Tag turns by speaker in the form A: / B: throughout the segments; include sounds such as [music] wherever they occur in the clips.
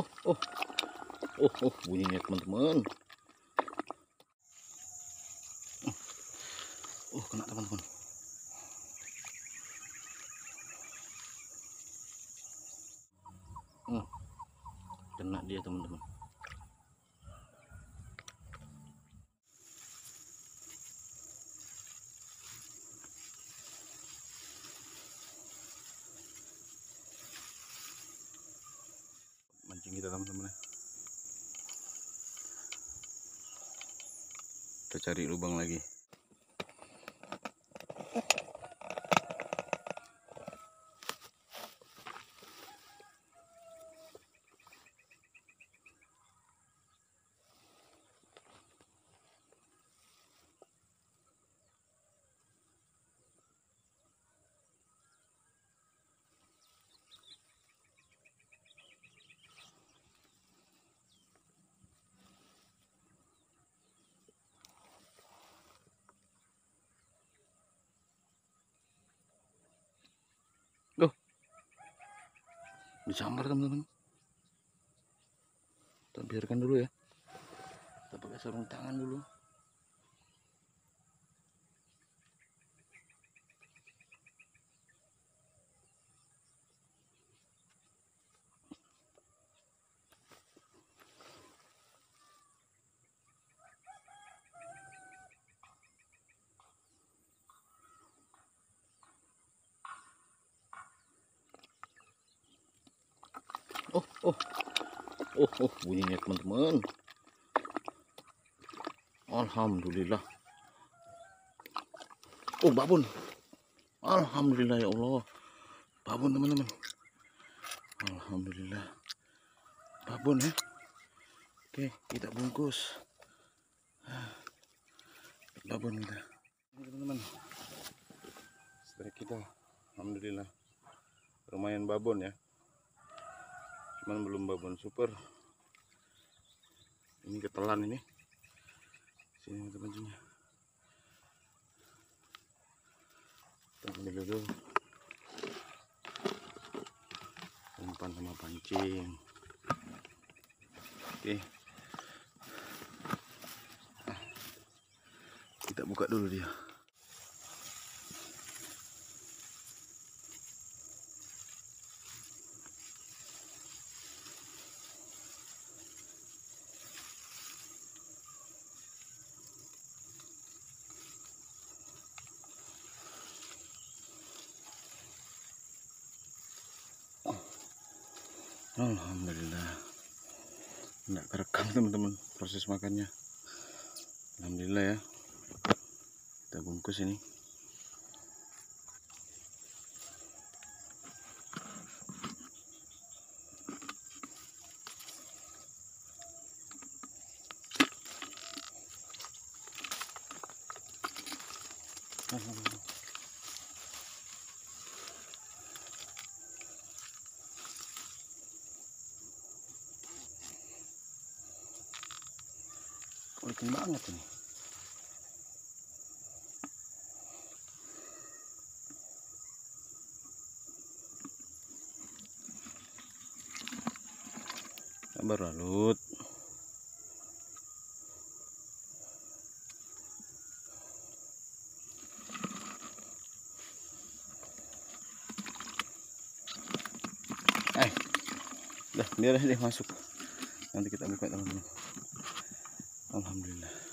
A: Oh, oh. Oh, oh, bunyinya teman-teman. Oh, kena teman-teman. Oh, kena dia teman-teman. Mancing kita teman-teman ya. Kita cari lubang lagi. Disambar teman-teman. Kita biarkan dulu ya. Kita pakai sarung tangan dulu oh. Oh oh bunyinya teman-teman. Alhamdulillah. Oh babon Alhamdulillah ya Allah. Babon teman-teman. Alhamdulillah. Babon ya. Oke kita bungkus. Babon kita. Teman-teman. Strike kita. Alhamdulillah. Lumayan babon ya cuman belum babon super. Ini ketelan ini. Sini teman-temannya kita ambil dulu. Umpan sama pancing. Oke. Ah. kita buka dulu dia Alhamdulillah. Nggak kerekam teman-teman proses makannya. Alhamdulillah ya. Kita bungkus ini. Alhamdulillah. Licin banget ini. Sabar lalut. Eh, dah biar deh masuk. Nanti kita buka teman-teman. Alhamdulillah.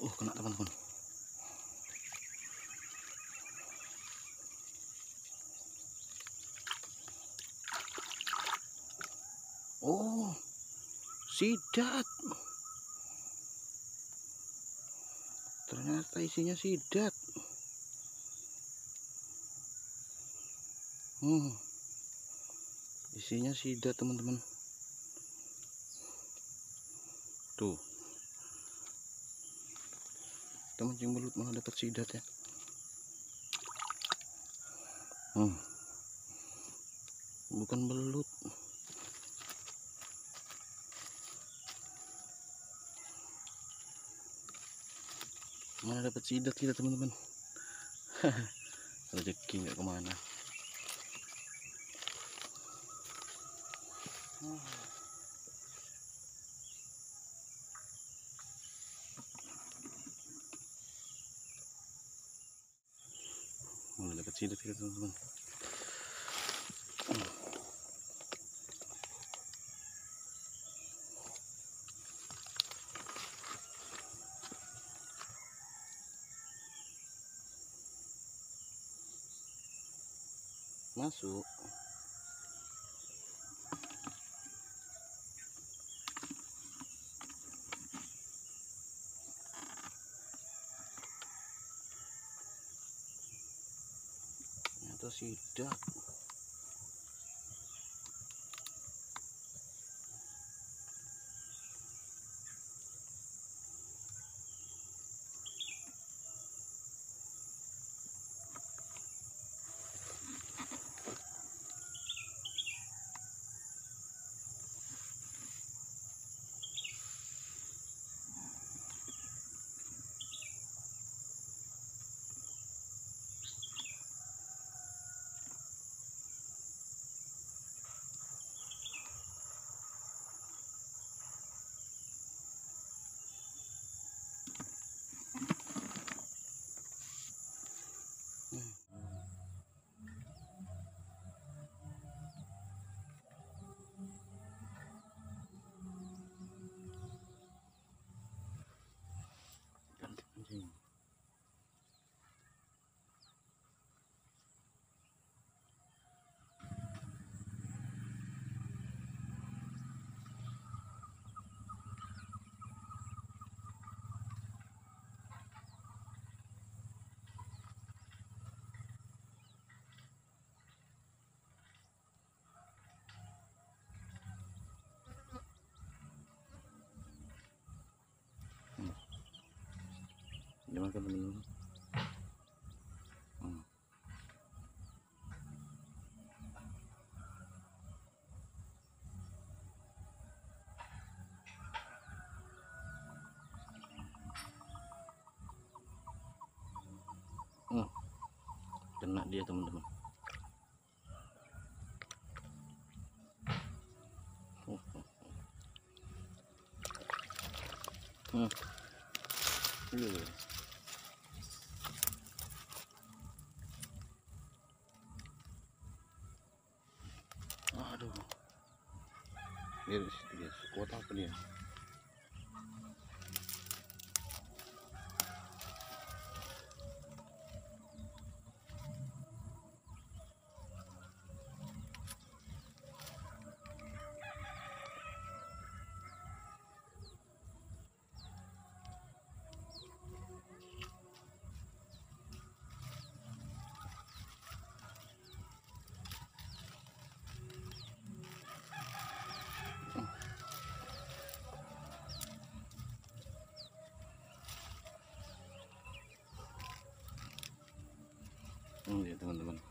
A: Oh, kena teman-teman. Oh sidat. Ternyata isinya sidat. Hmm. Isinya sidat teman-teman. Tuh kita mancing belut malah dapat sidat ya. Hmm. bukan belut. Mana dapat sidat kita teman-teman. [laughs] Rezeki nggak ke mana. Mana dapat teman-teman masuk ternyata sidak teman-teman hmm. Hmm. kena dia teman-teman Hmm. Iya. 没事，没事，我打不了。Teman-teman.